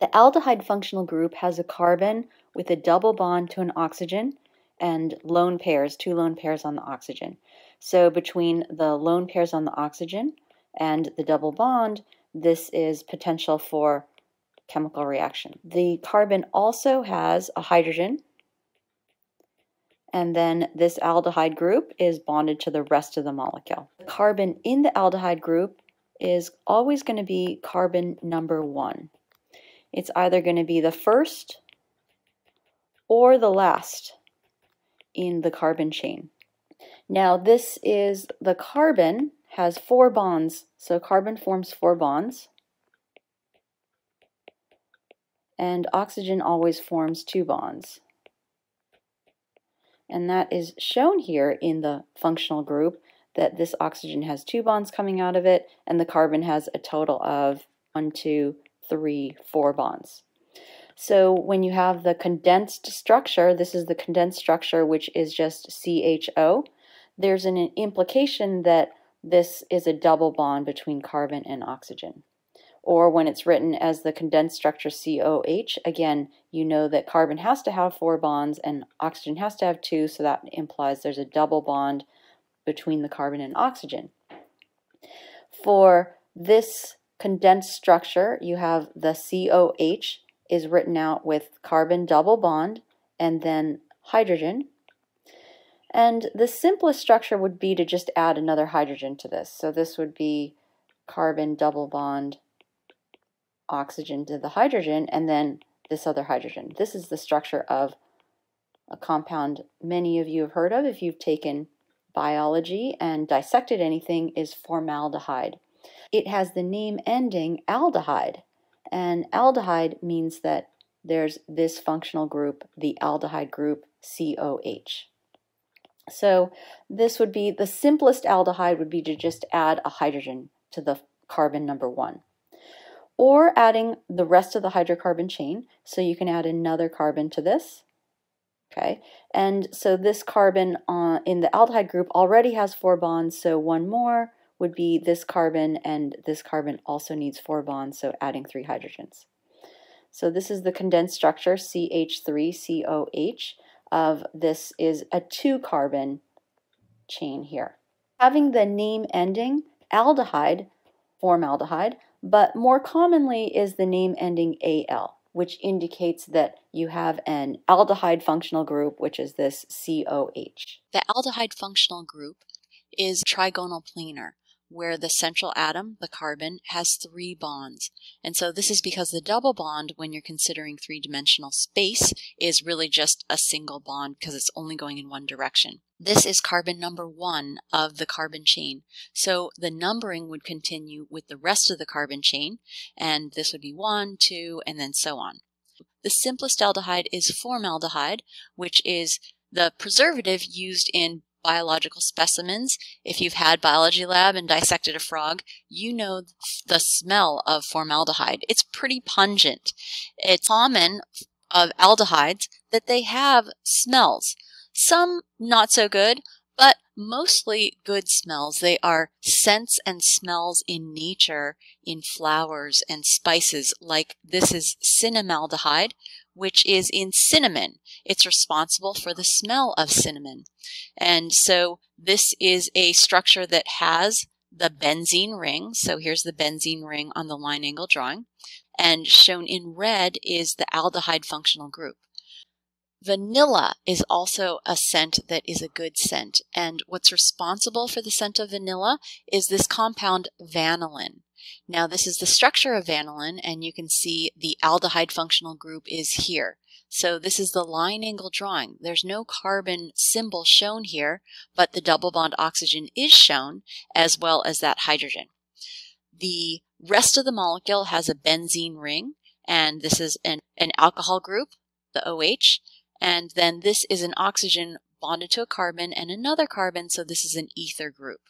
The aldehyde functional group has a carbon with a double bond to an oxygen and lone pairs, two lone pairs on the oxygen. So between the lone pairs on the oxygen and the double bond, this is potential for chemical reaction. The carbon also has a hydrogen, and then this aldehyde group is bonded to the rest of the molecule. The carbon in the aldehyde group is always going to be carbon number one. It's either going to be the first or the last in the carbon chain. Now this is the carbon has four bonds, so carbon forms four bonds. And oxygen always forms two bonds. And that is shown here in the functional group that this oxygen has two bonds coming out of it, and the carbon has a total of one, two, three, four bonds. So when you have the condensed structure, this is the condensed structure, which is just CHO, there's an implication that this is a double bond between carbon and oxygen. Or when it's written as the condensed structure COH, again, you know that carbon has to have four bonds and oxygen has to have two, so that implies there's a double bond between the carbon and oxygen. For this condensed structure, you have the COH is written out with carbon double bond and then hydrogen. And the simplest structure would be to just add another hydrogen to this. So this would be carbon double bond oxygen to the hydrogen and then this other hydrogen. This is the structure of a compound many of you have heard of if you've taken biology and dissected anything is formaldehyde. It has the name ending aldehyde, and aldehyde means that there's this functional group, the aldehyde group COH. So this would be the simplest aldehyde would be to just add a hydrogen to the carbon number one. Or adding the rest of the hydrocarbon chain, so you can add another carbon to this. Okay, and so this carbon uh, in the aldehyde group already has four bonds, so one more would be this carbon, and this carbon also needs four bonds, so adding three hydrogens. So this is the condensed structure, CH3COH, of this is a two carbon chain here. Having the name ending aldehyde, formaldehyde, but more commonly is the name ending AL, which indicates that you have an aldehyde functional group, which is this COH. The aldehyde functional group is trigonal planar where the central atom, the carbon, has three bonds. And so this is because the double bond, when you're considering three-dimensional space, is really just a single bond because it's only going in one direction. This is carbon number one of the carbon chain. So the numbering would continue with the rest of the carbon chain, and this would be one, two, and then so on. The simplest aldehyde is formaldehyde, which is the preservative used in biological specimens. If you've had biology lab and dissected a frog, you know the smell of formaldehyde. It's pretty pungent. It's common of aldehydes that they have smells. Some not so good, but mostly good smells. They are scents and smells in nature, in flowers and spices, like this is cinnamaldehyde, which is in cinnamon. It's responsible for the smell of cinnamon. And so this is a structure that has the benzene ring. So here's the benzene ring on the line angle drawing. And shown in red is the aldehyde functional group. Vanilla is also a scent that is a good scent. And what's responsible for the scent of vanilla is this compound vanillin. Now this is the structure of vanillin and you can see the aldehyde functional group is here. So this is the line angle drawing. There's no carbon symbol shown here, but the double bond oxygen is shown as well as that hydrogen. The rest of the molecule has a benzene ring and this is an, an alcohol group, the OH, and then this is an oxygen bonded to a carbon and another carbon, so this is an ether group.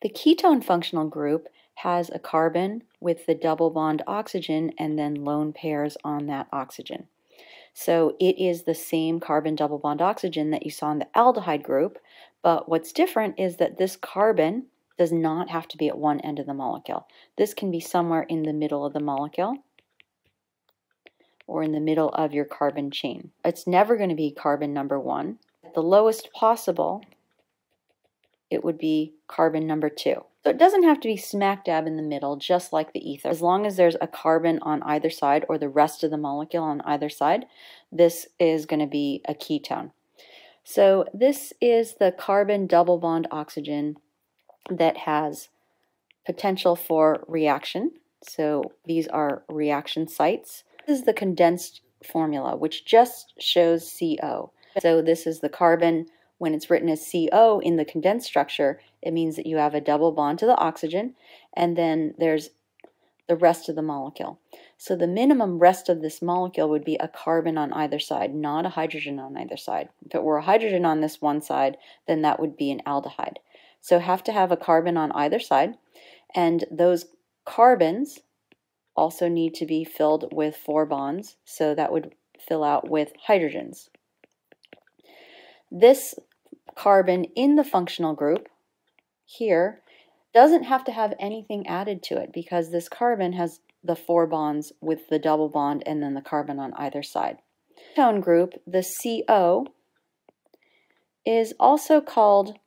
The ketone functional group has a carbon with the double bond oxygen and then lone pairs on that oxygen. So it is the same carbon double bond oxygen that you saw in the aldehyde group, but what's different is that this carbon does not have to be at one end of the molecule. This can be somewhere in the middle of the molecule. or in the middle of your carbon chain. It's never going to be carbon number one. At the lowest possible, it would be carbon number two. It doesn't have to be smack dab in the middle, just like the ether. As long as there's a carbon on either side or the rest of the molecule on either side, this is going to be a ketone. So this is the carbon double bond oxygen that has potential for reaction. So these are reaction sites. This is the condensed formula, which just shows CO. So this is the carbon. When it's written as CO in the condensed structure, it means that you have a double bond to the oxygen, and then there's the rest of the molecule. So the minimum rest of this molecule would be a carbon on either side, not a hydrogen on either side. If it were a hydrogen on this one side, then that would be an aldehyde. So have to have a carbon on either side, and those carbons also need to be filled with four bonds, so that would fill out with hydrogens. This carbon in the functional group here doesn't have to have anything added to it because this carbon has the four bonds with the double bond and then the carbon on either side. Ketone group, the CO, is also called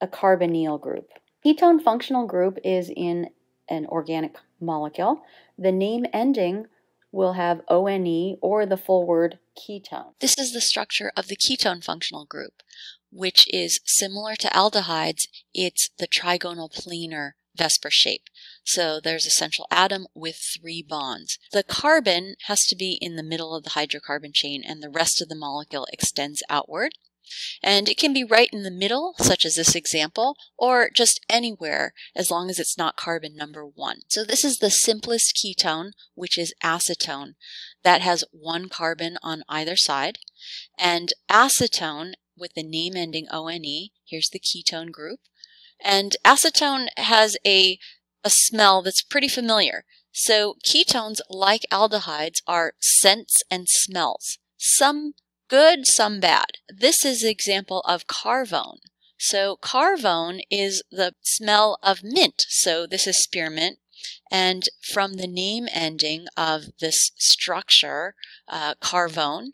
a carbonyl group. Ketone functional group is in an organic molecule. The name ending will have ONE or the full word ketone. This is the structure of the ketone functional group which is similar to aldehydes, it's the trigonal planar VSEPR shape. So there's a central atom with three bonds. The carbon has to be in the middle of the hydrocarbon chain and the rest of the molecule extends outward. And it can be right in the middle, such as this example, or just anywhere as long as it's not carbon number one. So this is the simplest ketone, which is acetone. That has one carbon on either side. And acetone with the name ending ONE. Here's the ketone group. And acetone has a, a smell that's pretty familiar. So ketones, like aldehydes, are scents and smells. Some good, some bad. This is an example of carvone. So carvone is the smell of mint. So this is spearmint. And from the name ending of this structure, uh, carvone,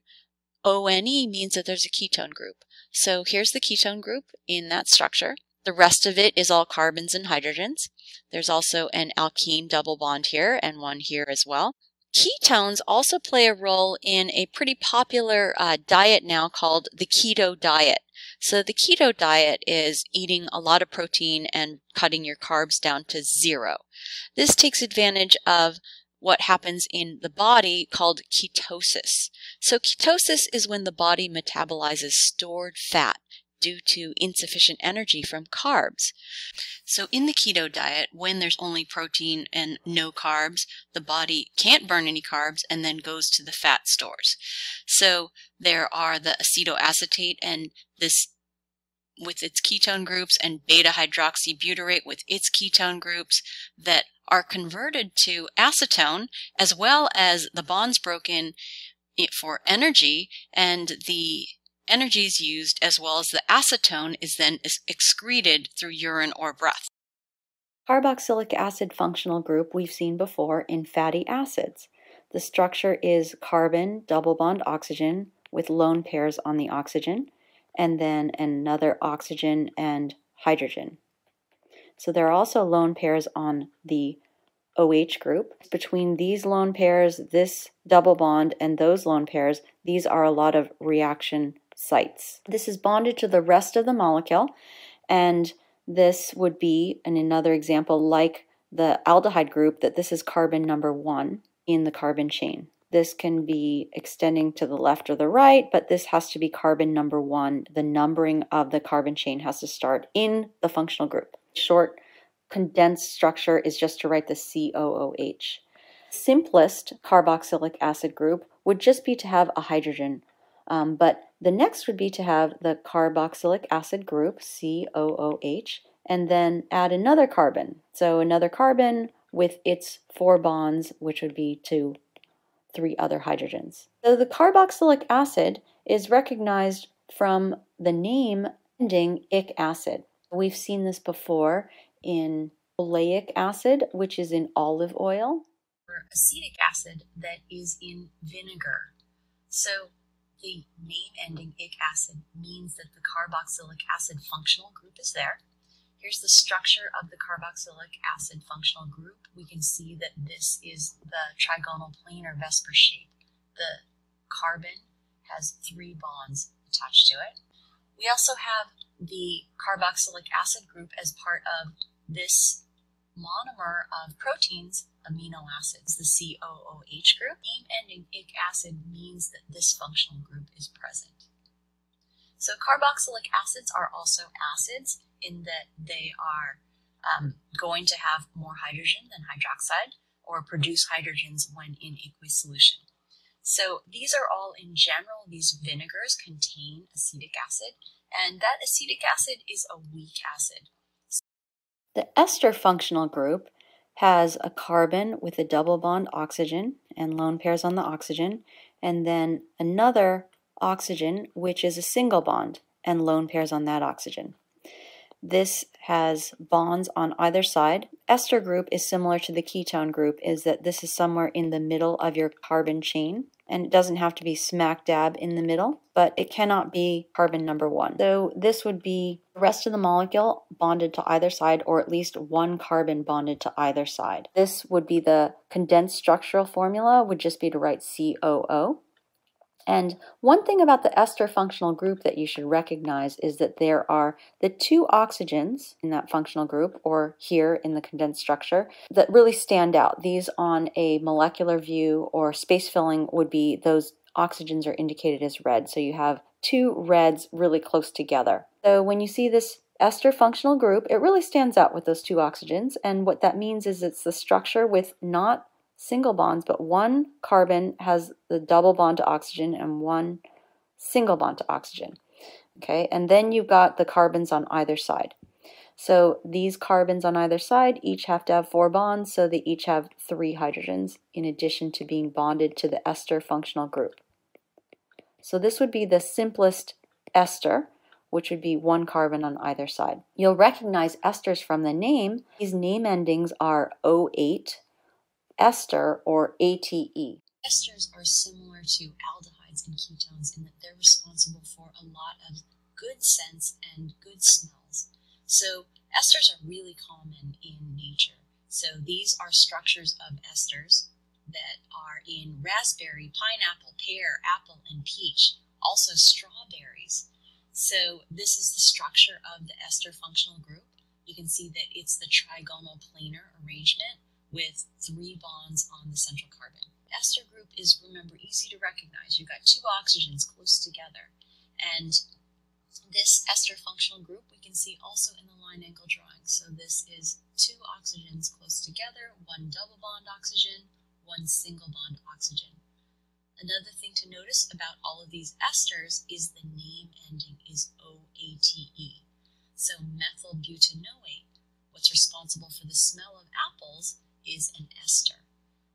ONE means that there's a ketone group. So here's the ketone group in that structure. The rest of it is all carbons and hydrogens. There's also an alkene double bond here and one here as well. Ketones also play a role in a pretty popular uh, diet now called the keto diet. So the keto diet is eating a lot of protein and cutting your carbs down to zero. This takes advantage of what happens in the body called ketosis. So ketosis is when the body metabolizes stored fat due to insufficient energy from carbs. So in the keto diet, when there's only protein and no carbs, the body can't burn any carbs and then goes to the fat stores. So there are the acetoacetate and this with its ketone groups and beta hydroxybutyrate with its ketone groups that are converted to acetone as well as the bonds broken for energy and the energy is used as well as the acetone is then excreted through urine or breath. Carboxylic acid functional group we've seen before in fatty acids. The structure is carbon double bond oxygen with lone pairs on the oxygen and then another oxygen and hydrogen. So there are also lone pairs on the OH group. Between these lone pairs, this double bond, and those lone pairs, these are a lot of reaction sites. This is bonded to the rest of the molecule, and this would be, in another example, like the aldehyde group, that this is carbon number one in the carbon chain. This can be extending to the left or the right, but this has to be carbon number one. The numbering of the carbon chain has to start in the functional group. Short condensed structure is just to write the COOH. Simplest carboxylic acid group would just be to have a hydrogen, um, but the next would be to have the carboxylic acid group, COOH, and then add another carbon. So another carbon with its four bonds, which would be to three other hydrogens. So the carboxylic acid is recognized from the name ending ic acid. We've seen this before in oleic acid, which is in olive oil. or acetic acid that is in vinegar. So the name ending ic acid means that the carboxylic acid functional group is there. Here's the structure of the carboxylic acid functional group. We can see that this is the trigonal planar VSEPR shape. The carbon has three bonds attached to it. We also have the carboxylic acid group as part of this monomer of proteins, amino acids, the COOH group. Name ending ic acid means that this functional group is present. So carboxylic acids are also acids in that they are um, going to have more hydrogen than hydroxide or produce hydrogens when in aqueous solution. So these are all in general, these vinegars contain acetic acid, and that acetic acid is a weak acid. The ester functional group has a carbon with a double bond oxygen and lone pairs on the oxygen, and then another oxygen which is a single bond and lone pairs on that oxygen. This has bonds on either side. Ester group is similar to the ketone group is that this is somewhere in the middle of your carbon chain and it doesn't have to be smack dab in the middle, but it cannot be carbon number one. So this would be the rest of the molecule bonded to either side or at least one carbon bonded to either side. This would be the condensed structural formula would just be to write COO. And one thing about the ester functional group that you should recognize is that there are the two oxygens in that functional group, or here in the condensed structure, that really stand out. These on a molecular view or space filling would be those oxygens are indicated as red. So you have two reds really close together. So when you see this ester functional group, it really stands out with those two oxygens. And what that means is it's the structure with not single bonds, but one carbon has the double bond to oxygen and one single bond to oxygen. Okay, and then you've got the carbons on either side. So these carbons on either side each have to have four bonds, so they each have three hydrogens in addition to being bonded to the ester functional group. So this would be the simplest ester, which would be one carbon on either side. You'll recognize esters from the name. These name endings are OATE ester or ATE. Esters are similar to aldehydes and ketones in that they're responsible for a lot of good scents and good smells. So esters are really common in nature. So these are structures of esters that are in raspberry, pineapple, pear, apple, and peach, also strawberries. So this is the structure of the ester functional group. You can see that it's the trigonal planar arrangement with three bonds on the central carbon. Ester group is, remember, easy to recognize. You've got two oxygens close together. And this ester functional group we can see also in the line angle drawing. So this is two oxygens close together, one double bond oxygen, one single bond oxygen. Another thing to notice about all of these esters is the name ending is OATE. So methylbutanoate, what's responsible for the smell of apples, is an ester.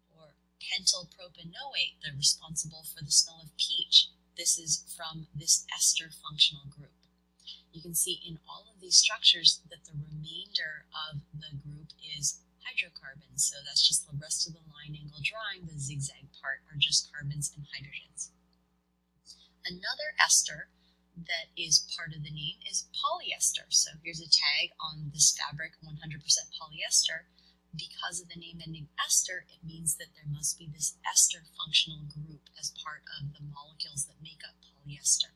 Or pentylpropanoate, the responsible for the smell of peach. This is from this ester functional group. You can see in all of these structures that the remainder of the group is hydrocarbons. So that's just the rest of the line angle drawing. The zigzag part are just carbons and hydrogens. Another ester that is part of the name is polyester. So here's a tag on this fabric, 100% polyester because of the name ending ester, it means that there must be this ester functional group as part of the molecules that make up polyester.